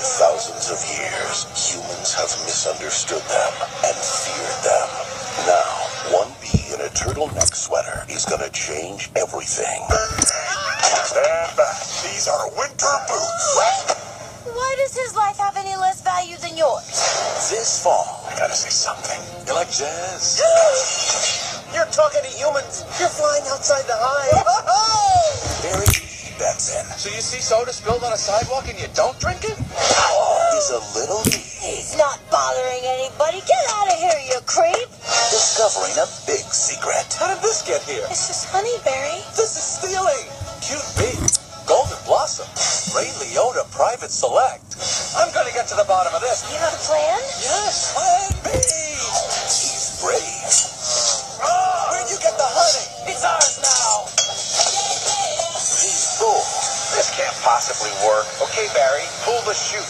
thousands of years, humans have misunderstood them and feared them. Now, one bee in a turtleneck sweater is gonna change everything. Stand back. Uh, these are winter boots. Why does his life have any less value than yours? This fall, I gotta say something. You like jazz? You're talking to humans. You're flying outside the hive. Oh, you see soda spilled on a sidewalk and you don't drink it? Is a little bee He's not bothering anybody. Get out of here, you creep. discovering a big secret. How did this get here? This is Honeyberry. This is stealing. Cute bee. Golden Blossom. Ray Liotta Private Select. I'm gonna get to the bottom of this. You have a plan? Yes, possibly work. Okay, Barry, pull the chute.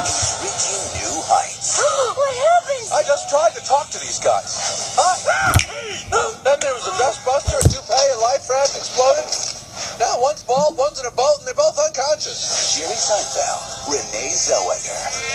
He's reaching new heights. what happened? I just tried to talk to these guys. Huh? then there was a dustbuster, a toupee, a life raft exploded. Now one's bald, one's in a boat, and they're both unconscious. Jerry Seinfeld, Renee Zellweger.